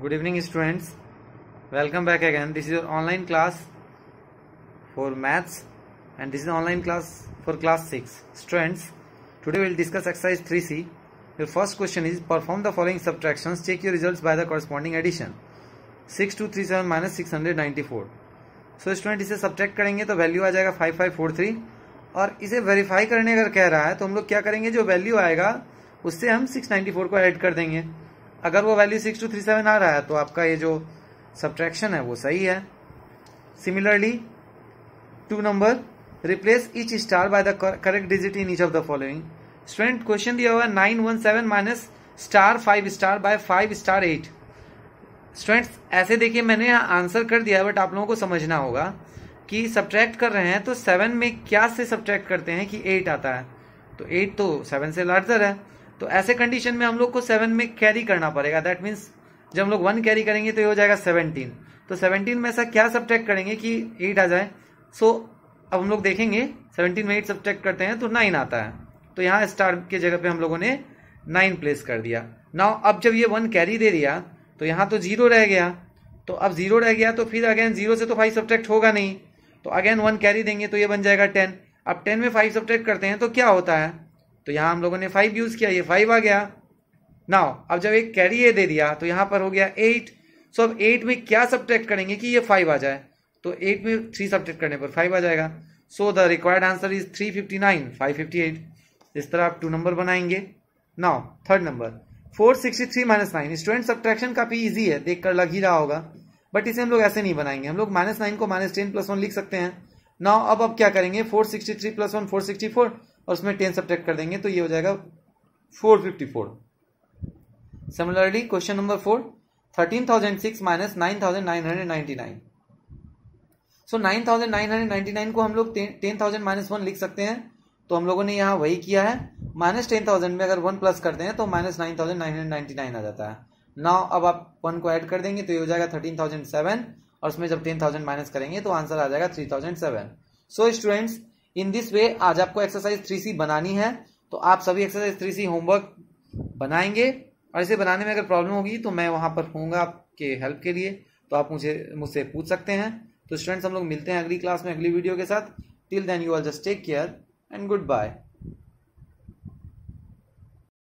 Good evening students welcome back again this is online class for maths and this is online class for class six students today will discuss exercise three C your first question is perform the following subtraction check your result by the corresponding addition six two three seven minus six hundred ninety four so student इसे subtract करेंगे तो value आ जाएगा five five four three और इसे verify करने अगर कह रहा है? तो हम लोग क्या करेंगे? जो वैल्यू आएगा, उससे हम सिक्स नाइन्टी फोर को एड कर देंगे। अगर वो वैल्यू 6237 आ रहा है तो आपका ये जो सब्ट्रैक्शन है, वो सही है। Similarly two number replace each star by the correct digit in each of the following student question दिया हुआ nine one seven minus star five star by five star eight students ऐसे देखिए, मैंने आंसर कर दिया बट आप लोगों को समझना होगा कि सब्ट्रैक्ट कर रहे हैं तो सेवन में क्या से सब्ट्रैक्ट करते हैं कि एट आता है? तो एट तो सेवन से लार्जर है। तो ऐसे कंडीशन में हम लोग को सेवन में कैरी करना पड़ेगा। दैट मीन्स जब हम लोग वन कैरी करेंगे तो ये हो जाएगा सेवनटीन तो सेवनटीन में ऐसा क्या सब्ट्रैक्ट करेंगे कि एट आ जाए? सो अब हम लोग देखेंगे सेवनटीन में एट सब्ट्रैक्ट करते हैं तो नाइन आता है। तो यहाँ स्टार के जगह पे हम लोगों ने नाइन प्लेस कर दिया। नाउ अब जब ये वन कैरी दे दिया तो यहाँ तो ज़ीरो रह गया। तो अब ज़ीरो रह गया तो फिर अगेन ज़ीरो से तो फाइव सब्ट्रैक्ट होगा नहीं। तो अगेन वन कैरी देंगे तो ये बन जाएगा टेन अब टेन में फाइव सब्ट्रैक्ट करते हैं तो क्या होता है? तो यहाँ हम लोगों ने फाइव यूज़ किया, ये फाइव आ गया। नाउ अब जब एक कैरी ये दे दिया तो यहाँ पर हो गया एट सो अब एट में क्या सब्ट्रैक्ट करेंगे कि ये फाइव आ जाए? तो एट में थ्री सब्ट्रैक्ट करने पर फाइव आ जाएगा। So the required answer is three fifty nine five fifty eight इस तरह आप टू नंबर बनाएँगे। Now third number four sixty three minus nine student subtraction काफ़ी ईजी है देख कर लग ही रहा होगा। बट इसे हम लोग ऐसे नहीं बनाएँगे। हम लोग माइनस नाइन को माइनस टेन प्लस वन लिख सकते हैं। नाउ अब अब क्या करेंगे? Four sixty three plus one four sixty four और उसमें टेन सब्ट्रैक्ट कर देंगे तो ये हो जाएगा four fifty four similarly question number four thirteen thousand six minus nine thousand nine hundred ninety nine so nine thousand nine hundred ninety nine को हम लोग टेन थाउज़ेंड माइनस वन लिख सकते हैं। तो हम लोगों ने यहाँ वही किया है। माइनस टेन थाउज़ेंड में अगर वन प्लस करते हैं तो minus nine thousand nine hundred ninety nine आ जाता है। नाउ अब आप वन को ऐड कर देंगे तो ये हो जाएगा थर्टीन थाउज़ेंड सेवन और उसमें जब टेन थाउज़ेंड माइनस करेंगे तो आंसर आ जाएगा three thousand seven so students in this way आज आपको एक्सरसाइज थ्री सी बनानी है तो आप सभी एक्सरसाइज थ्री सी होमवर्क बनाएँगे। और इसे बनाने में अगर प्रॉब्लम होगी तो मैं वहाँ पर होऊँगा आपके हेल्प के लिए तो आप मुझे, मुझसे पूछ सकते हैं। तो स्टूडेंट्स हम लोग मिलते हैं अगली क्लास में अगली वीडियो के साथ। Till then you are just take care and goodbye